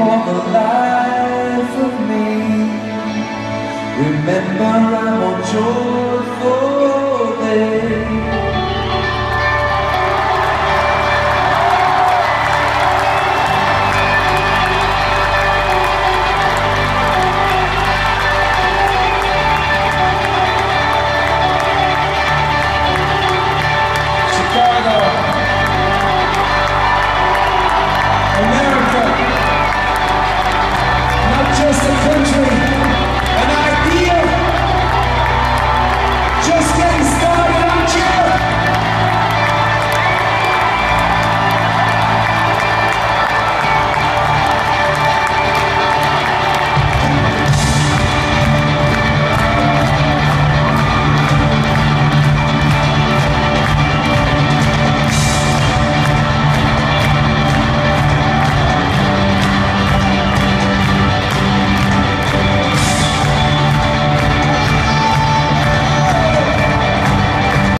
for the life of me. Remember I want on